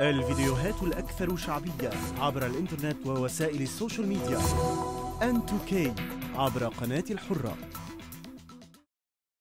الفيديوهات الأكثر شعبية عبر الإنترنت ووسائل السوشيال ميديا. N2K عبر قناة الحرة.